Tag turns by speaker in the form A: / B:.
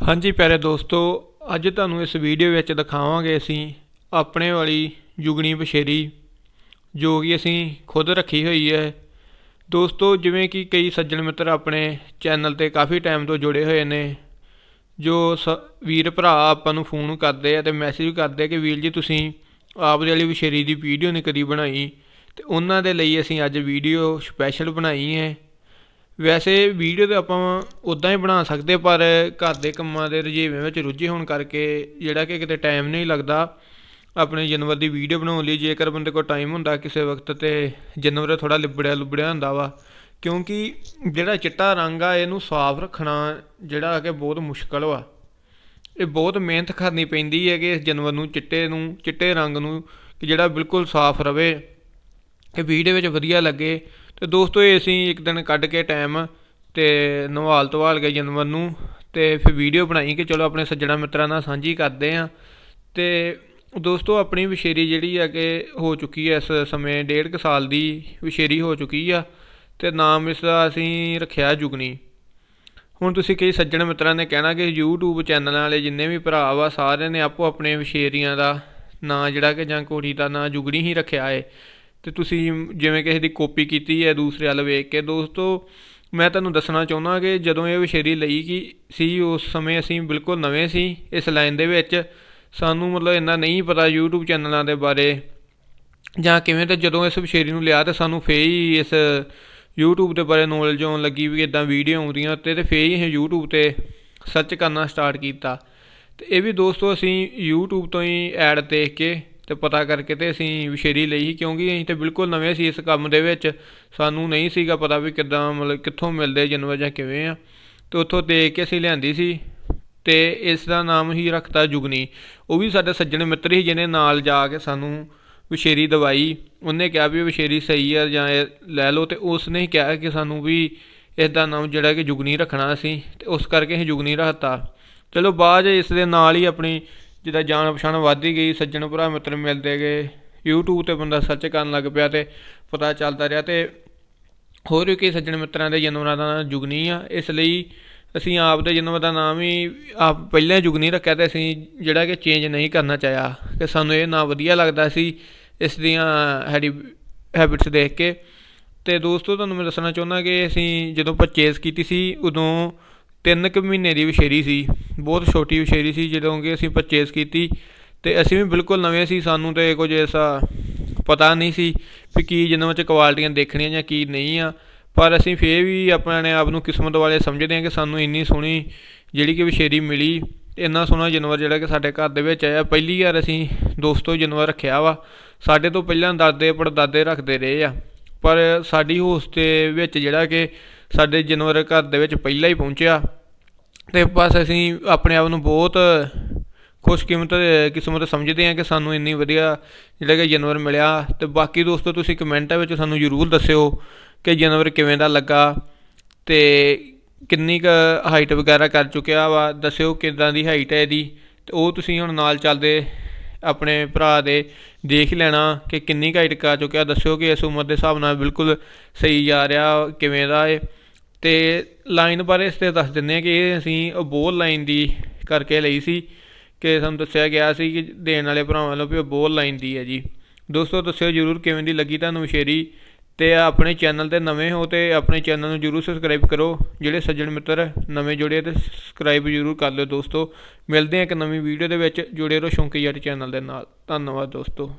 A: ਹਾਂਜੀ ਪਿਆਰੇ ਦੋਸਤੋ, ਅੱਜ ਤੁਹਾਨੂੰ ਇਸ ਵੀਡੀਓ ਵਿੱਚ ਦਿਖਾਵਾਂਗੇ ਅਸੀਂ ਆਪਣੇ ਵਾਲੀ ਜੁਗਣੀ ਬਸ਼ੇਰੀ ਜੋ ਕਿ ਅਸੀਂ ਖੁਦ ਰੱਖੀ ਹੋਈ ਹੈ। ਦੋਸਤੋ, ਜਿਵੇਂ ਕਿ ਕਈ ਸੱਜਣ ਮਿੱਤਰ ਆਪਣੇ ਚੈਨਲ ਤੇ ਕਾਫੀ ਟਾਈਮ ਤੋਂ ਜੁੜੇ ਹੋਏ ਨੇ, ਜੋ ਵੀਰ ਭਰਾ ਆਪਾਂ ਨੂੰ ਫੋਨ ਕਰਦੇ ਆ ਤੇ ਮੈਸੇਜ ਕਰਦੇ ਕਿ ਵੀਰ ਜੀ ਤੁਸੀਂ ਆਪਦੇ ਵਾਲੀ ਬਸ਼ੇਰੀ ਦੀ ਵੀਡੀਓ ਨਹੀਂ ਕਦੀ ਬਣਾਈ ਤੇ ਉਹਨਾਂ ਦੇ ਲਈ ਅਸੀਂ ਅੱਜ ਵੀਡੀਓ ਸਪੈਸ਼ਲ ਬਣਾਈ ਹੈ। ਵੈਸੇ ਵੀਡੀਓ ਤੇ ਆਪਾਂ ਉਦਾਂ ਹੀ ਬਣਾ ਸਕਦੇ, ਪਰ ਘਰ ਦੇ ਕੰਮਾਂ ਦੇ ਰੁਝੇਵੇਂ ਵਿੱਚ ਰੁੱਝੇ ਹੋਣ ਕਰਕੇ ਜਿਹੜਾ ਕਿ ਕਿਤੇ ਟਾਈਮ ਨਹੀਂ ਲੱਗਦਾ ਆਪਣੇ ਜਾਨਵਰ ਦੀ ਵੀਡੀਓ ਬਣਾਉਣ ਲਈ। ਜੇਕਰ ਬੰਦੇ ਕੋਲ ਟਾਈਮ ਹੁੰਦਾ ਕਿਸੇ ਵਕਤ ਤੇ ਜਾਨਵਰ ਥੋੜਾ ਲਿਬੜਿਆ ਲੁਬੜਿਆ ਹੁੰਦਾ ਵਾ, ਕਿਉਂਕਿ ਜਿਹੜਾ ਚਿੱਟਾ ਰੰਗ ਆ, ਇਹਨੂੰ ਸਾਫ਼ ਰੱਖਣਾ ਜਿਹੜਾ ਕਿ ਬਹੁਤ ਮੁਸ਼ਕਲ ਵਾ। ਇਹ ਬਹੁਤ ਮਿਹਨਤ ਕਰਨੀ ਪੈਂਦੀ ਹੈ ਕਿ ਇਸ ਜਾਨਵਰ ਨੂੰ, ਚਿੱਟੇ ਨੂੰ, ਚਿੱਟੇ ਰੰਗ ਨੂੰ, ਕਿ ਜਿਹੜਾ ਬਿਲਕੁਲ ਸਾਫ਼ ਰਵੇ। ਇਹ ਵੀਡੀਓ ਵਿੱਚ ਵਧੀਆ ਲੱਗੇ। ਤੇ ਦੋਸਤੋ, ਇਹ ਅਸੀਂ ਇੱਕ ਦਿਨ ਕੱਢ ਕੇ ਟਾਈਮ ਤੇ ਨਵਾਲ ਤਵਾਲ ਕੇ ਜਨਵਰ ਨੂੰ। ਤੇ ਫਿਰ ਵੀਡੀਓ ਬਣਾਈ ਕਿ ਚਲੋ ਆਪਣੇ ਸੱਜਣਾ ਮਿੱਤਰਾਂ ਨਾਲ ਸਾਂਝੀ ਕਰਦੇ ਆ। ਤੇ ਦੋਸਤੋ, ਆਪਣੀ ਵਿਸ਼ੇਰੀ ਜਿਹੜੀ ਆ ਕਿ ਹੋ ਚੁੱਕੀ ਹੈ ਇਸ ਸਮੇਂ, ਡੇਢ ਕੁ ਸਾਲ ਦੀ ਵਿਸ਼ੇਰੀ ਹੋ ਚੁੱਕੀ ਆ। ਤੇ ਨਾਮ ਇਸ ਦਾ ਅਸੀਂ ਰੱਖਿਆ ਜੁਗਨੀ। ਹੁਣ ਤੁਸੀਂ ਕਈ ਸੱਜਣ ਮਿੱਤਰਾਂ ਨੇ ਕਹਿਣਾ ਕਿ YouTube ਚੈਨਲਾਂ ਵਾਲੇ ਜਿੰਨੇ ਵੀ ਭਰਾ ਵਾ ਸਾਰਿਆਂ ਨੇ ਆਪੋ ਆਪਣੇ ਵਿਸ਼ੇਰੀਆਂ ਦਾ ਨਾਂ ਜਿਹੜਾ ਕਿ ਜਾਂ ਕੋੜੀ ਦਾ ਨਾਂ ਜੁਗਣੀ ਹੀ ਰੱਖਿਆ ਹੈ ਤੇ ਤੁਸੀਂ ਜਿਵੇਂ ਕਿਸੇ ਦੀ ਕਾਪੀ ਕੀਤੀ ਹੈ ਦੂਸਰੇ ਵੱਲ ਵੇਖ ਕੇ, ਦੋਸਤੋ, ਮੈਂ ਤੁਹਾਨੂੰ ਦੱਸਣਾ ਚਾਹੁੰਦਾ ਕਿ ਜਦੋਂ ਇਹ ਵਿਸ਼ੇਰੀ ਲਈ ਕਿ ਸੀ, ਉਸ ਸਮੇਂ ਅਸੀਂ ਬਿਲਕੁਲ ਨਵੇਂ ਸੀ, ਇਸ ਲਾਈਨ ਦੇ ਵਿੱਚ। ਸਾਨੂੰ ਮਤਲਬ ਇੰਨਾ ਨਹੀਂ ਪਤਾ YouTube ਚੈਨਲਾਂ ਦੇ ਬਾਰੇ ਜਾਂ ਕਿਵੇਂ ਤੇ ਜਦੋਂ ਇਸ ਵਿਸ਼ੇਰੀ ਨੂੰ ਲਿਆ ਤਾਂ ਸਾਨੂੰ ਫੇਰ ਹੀ ਇਸ YouTube ਦੇ ਬਾਰੇ ਨੌਲੇਜ ਆਉਣ ਲੱਗੀ ਵੀ ਇਦਾਂ ਵੀਡੀਓ ਆਉਂਦੀਆਂ ਤੇ ਤੇ ਫੇਰ ਹੀ YouTube ਤੇ ਸਰਚ ਕਰਨਾ ਸਟਾਰਟ ਕੀਤਾ। ਤੇ ਇਹ ਵੀ ਦੋਸਤੋ ਅਸੀਂ YouTube ਤੋਂ ਹੀ ਐਡ ਦੇਖ ਕੇ ਤੇ ਪਤਾ ਕਰਕੇ ਤੇ ਅਸੀਂ ਵਿਸ਼ੇਰੀ ਲਈ ਕਿਉਂਕਿ ਅਸੀਂ ਤੇ ਬਿਲਕੁਲ ਨਵੇਂ ਸੀ ਇਸ ਕੰਮ ਦੇ ਵਿੱਚ। ਸਾਨੂੰ ਨਹੀਂ ਸੀਗਾ ਪਤਾ ਵੀ ਕਿੱਦਾਂ ਮਤਲਬ ਕਿੱਥੋਂ ਮਿਲਦੇ ਜਾਨਵਰ ਜਾਂ ਕਿਵੇਂ ਆ। ਤੇ ਉੱਥੋਂ ਦੇਖ ਕੇ ਅਸੀਂ ਲਿਆਂਦੀ ਸੀ ਤੇ ਇਸ ਦਾ ਨਾਮ ਹੀ ਰੱਖਤਾ ਜੁਗਨੀ। ਉਹ ਵੀ ਸਾਡੇ ਸੱਜਣ ਮਿੱਤਰ ਹੀ ਜਿਹਨੇ ਨਾਲ ਜਾ ਕੇ ਸਾਨੂੰ ਵਿਸ਼ੇਰੀ ਦਵਾਈ। ਉਹਨੇ ਕਿਹਾ ਵੀ ਵਿਸ਼ੇਰੀ ਸਹੀ ਆ ਜਾਂ ਲੈ ਲਓ ਤੇ ਉਸ ਨੇ ਹੀ ਕਿਹਾ ਕਿ ਸਾਨੂੰ ਵੀ ਇਸ ਦਾ ਨਾਮ ਜਿਹੜਾ ਕਿ ਜੁਗਨੀ ਰੱਖਣਾ ਸੀ ਤੇ ਉਸ ਕਰਕੇ ਅਸੀਂ ਜੁਗਨੀ ਰੱਖਤਾ। ਚਲੋ ਬਾਅਦ ਇਸ ਦੇ ਨਾਲ ਹੀ ਆਪਣੀ ਜਿੱਦਾਂ ਜਾਣ ਪਛਾਣ ਵੱਧਦੀ ਗਈ, ਸੱਜਣ ਭਰਾ ਮਿੱਤਰ ਮਿਲਦੇ ਗਏ। YouTube ਤੇ ਬੰਦਾ ਸਰਚ ਕਰਨ ਲੱਗ ਪਿਆ ਤੇ ਪਤਾ ਚੱਲਦਾ ਰਿਹਾ ਤੇ ਹੋਰ ਵੀ ਕਈ ਸੱਜਣ ਮਿੱਤਰਾਂ ਦੇ ਜਨਮਾਂ ਦਾ ਨਾਮ ਜੁਗਨੀ ਆ। ਇਸ ਲਈ ਅਸੀਂ ਆਪ ਦੇ ਜਨਮ ਦਾ ਨਾਮ ਹੀ ਆਪ ਪਹਿਲਾਂ ਜੁਗਨੀ ਰੱਖਿਆ ਤੇ ਅਸੀਂ ਜਿਹੜਾ ਕਿ ਚੇਂਜ ਨਹੀਂ ਕਰਨਾ ਚਾਹਿਆ। ਕਿ ਸਾਨੂੰ ਇਹ ਨਾਮ ਵਧੀਆ ਲੱਗਦਾ ਸੀ ਇਸ ਦੀਆਂ ਹੈਡੀ ਹੈਬਿਟਸ ਦੇਖ ਕੇ। ਤੇ ਦੋਸਤੋ, ਤੁਹਾਨੂੰ ਮੈਂ ਦੱਸਣਾ ਚਾਹੁੰਦਾ ਕਿ ਅਸੀਂ ਜਦੋਂ ਪਰਚੇਸ ਕੀਤੀ ਸੀ, ਉਦੋਂ ਤਿੰਨ ਕੁ ਮਹੀਨੇ ਦੀ ਵਿਸ਼ੇਰੀ ਸੀ। ਬਹੁਤ ਛੋਟੀ ਵਿਸ਼ੇਰੀ ਸੀ ਜਦੋਂ ਕਿ ਅਸੀਂ ਪਰਚੇਸ ਕੀਤੀ ਤੇ ਅਸੀਂ ਵੀ ਬਿਲਕੁਲ ਨਵੇਂ ਸੀ, ਸਾਨੂੰ ਤੇ ਕੁਝ ਐਸਾ ਪਤਾ ਨਹੀਂ ਸੀ ਵੀ ਕੀ ਜਿੰਨਾਂ ਵਿੱਚ ਕੁਆਲਿਟੀਆਂ ਦੇਖਣੀਆਂ ਜਾਂ ਕੀ ਨਹੀਂ ਆ। ਪਰ ਅਸੀਂ ਫੇਰ ਵੀ ਆਪਣੇ ਆਪ ਨੂੰ ਕਿਸਮਤ ਵਾਲੇ ਸਮਝਦੇ ਹਾਂ ਕਿ ਸਾਨੂੰ ਇੰਨੀ ਸੋਹਣੀ ਜਿਹੜੀ ਕਿ ਵਿਸ਼ੇਰੀ ਮਿਲੀ, ਇੰਨਾ ਸੋਹਣਾ ਜਾਨਵਰ ਜਿਹੜਾ ਕਿ ਸਾਡੇ ਘਰ ਦੇ ਵਿੱਚ ਆਇਆ। ਪਹਿਲੀ ਵਾਰ ਅਸੀਂ ਦੋਸਤੋ ਜਾਨਵਰ ਰੱਖਿਆ ਵਾ। ਸਾਡੇ ਤੋਂ ਪਹਿਲਾਂ ਦਾਦੇ, ਪੜਦਾਦੇ ਰੱਖਦੇ ਰਹੇ ਆ। ਪਰ ਸਾਡੀ ਹੋਸ ਦੇ ਵਿੱਚ ਜਿਹੜਾ ਕਿ ਸਾਡੇ ਜਾਨਵਰ ਘਰ ਦੇ ਵਿੱਚ ਪਹਿਲਾਂ ਹੀ ਪਹੁੰਚਿਆ। ਤੇ ਬਸ ਅਸੀਂ ਆਪਣੇ ਆਪ ਨੂੰ ਬਹੁਤ ਖੁਸ਼ਕਿਸਮਤ, ਕਿਸਮਤ ਸਮਝਦੇ ਹਾਂ ਕਿ ਸਾਨੂੰ ਇੰਨੀ ਵਧੀਆ ਜਿਹੜਾ ਕਿ ਜਾਨਵਰ ਮਿਲਿਆ। ਤੇ ਬਾਕੀ ਦੋਸਤੋ, ਤੁਸੀਂ ਕਮੈਂਟਾਂ ਵਿੱਚ ਸਾਨੂੰ ਜ਼ਰੂਰ ਦੱਸਿਓ ਕਿ ਜਾਨਵਰ ਕਿਵੇਂ ਦਾ ਲੱਗਾ ਤੇ ਕਿੰਨੀ ਕੁ ਹਾਈਟ ਵਗੈਰਾ ਕਰ ਚੁੱਕਿਆ ਵਾ। ਦੱਸਿਓ ਕਿੰਦਾਂ ਦੀ ਹਾਈਟ ਹੈ ਇਹਦੀ ਤੇ ਉਹ ਤੁਸੀਂ ਹੁਣ ਨਾਲ ਚੱਲਦੇ ਆਪਣੇ ਭਰਾ ਦੇ ਦੇਖ ਲੈਣਾ ਕਿ ਕਿੰਨੀ ਹਾਈਟ ਕਰ ਚੁੱਕਿਆ। ਦੱਸਿਓ ਕਿ ਇਸ ਉਮਰ ਦੇ ਹਿਸਾਬ ਨਾਲ ਬਿਲਕੁਲ ਸਹੀ ਜਾ ਰਿਹਾ, ਕਿਵੇਂ ਦਾ ਹੈ ਤੇ ਲਾਈਨ ਬਾਰੇ ਇਸ ਤੇ ਦੱਸ ਦਿੰਦੇ ਆ ਕਿ ਇਹ ਅਸੀਂ ਬੋਲ ਲਾਈਨ ਦੀ ਕਰਕੇ ਲਈ ਸੀ ਕਿ ਸਾਨੂੰ ਦੱਸਿਆ ਗਿਆ ਸੀ ਕਿ ਦੇਣ ਵਾਲੇ ਭਰਾਵਾਂ ਵੱਲੋਂ ਵੀ ਉਹ ਬੋਲ ਲਾਈਨ ਦੀ ਹੈ ਜੀ। ਦੋਸਤੋ, ਦੱਸਿਓ ਜਰੂਰ ਕਿਵੇਂ ਦੀ ਲੱਗੀ ਤੁਹਾਨੂੰ ਸ਼ੇਰੀ ਤੇ ਆਪਣੇ ਚੈਨਲ ਤੇ ਨਵੇਂ ਹੋ ਤੇ ਆਪਣੇ ਚੈਨਲ ਨੂੰ ਜਰੂਰ ਸਬਸਕ੍ਰਾਈਬ ਕਰੋ। ਜਿਹੜੇ ਸੱਜਣ ਮਿੱਤਰ ਨਵੇਂ ਜੁੜੇ ਤੇ ਸਬਸਕ੍ਰਾਈਬ ਜਰੂਰ ਕਰ ਲਿਓ ਦੋਸਤੋ। ਮਿਲਦੇ ਹਾਂ ਇੱਕ ਨਵੀਂ ਵੀਡੀਓ ਦੇ ਵਿੱਚ। ਜੁੜੇ ਰਹੋ ਸ਼ੌਂਕੀ ਜੱਟ ਚੈਨਲ ਦੇ ਨਾਲ। ਧੰਨਵਾਦ ਦੋਸਤੋ।